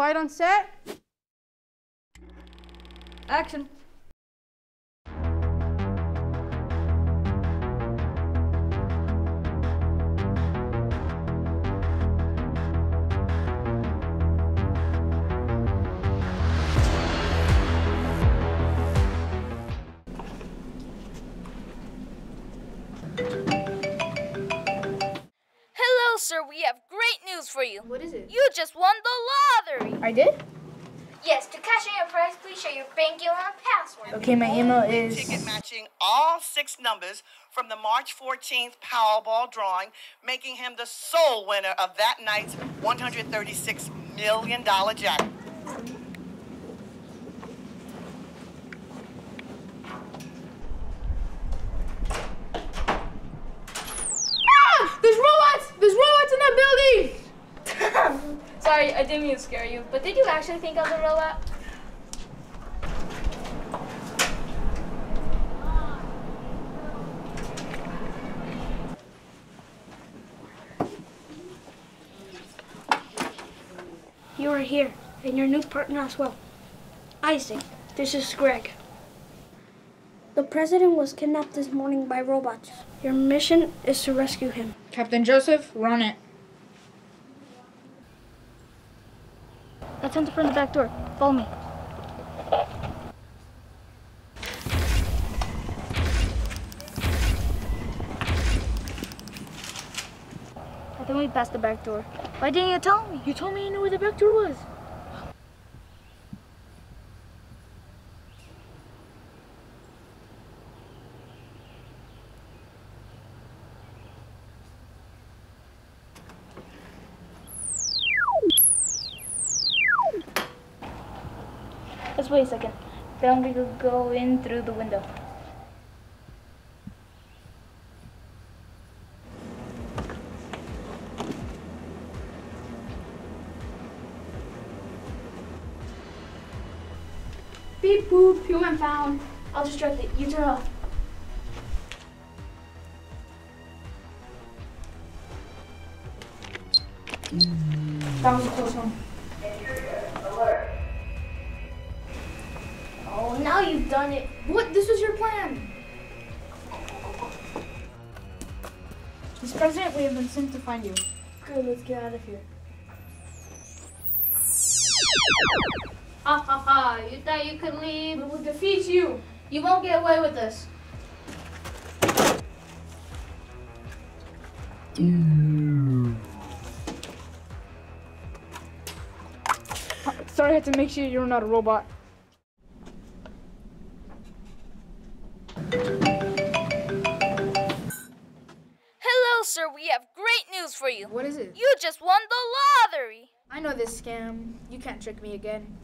Quiet on set. Action. For you. What is it? You just won the lottery. I did? Yes, to cash in your prize, please share your bank email and password. Okay, my email is. ticket matching all six numbers from the March 14th Powerball drawing, making him the sole winner of that night's $136 million jackpot. Ah! There's robots! There's robots in that building! Sorry, I didn't mean to scare you, but did you actually think I was a robot? You are here, and your new partner as well. Isaac, this is Greg. The president was kidnapped this morning by robots. Your mission is to rescue him. Captain Joseph, run it. Let's enter from the back door. Follow me. I think we passed the back door. Why didn't you tell me? You told me you knew where the back door was. Let's wait a second. Then we could go in through the window. Beep boop, human found. I'll distract it. You turn off. Mm. That was a close one. You've done it. What? This was your plan. Mr. President, we have been sent to find you. Good, let's get out of here. Ha ha ha, you thought you could leave? We will defeat you. You won't get away with this. Sorry, I had to make sure you're not a robot. For you. What is it? You just won the lottery. I know this scam. You can't trick me again.